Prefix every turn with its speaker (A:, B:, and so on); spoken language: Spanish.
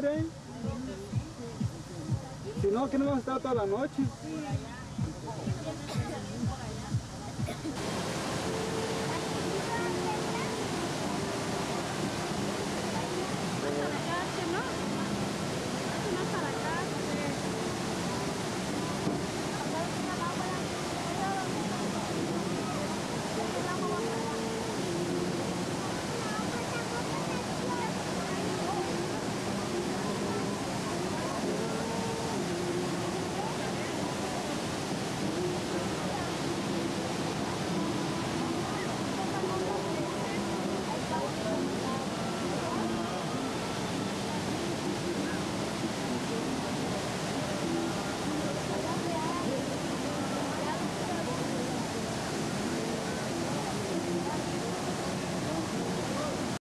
A: madre. Si no, aquí no vamos a estar toda la noche.